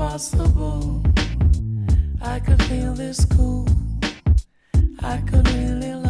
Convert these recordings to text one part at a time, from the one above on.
possible. I could feel this cool. I could really love.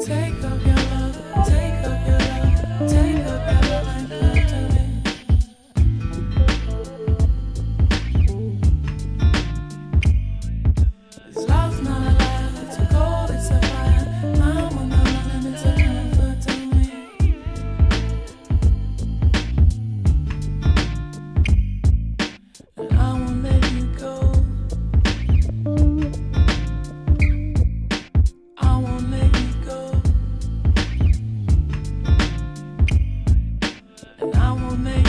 Take up your love. take up moment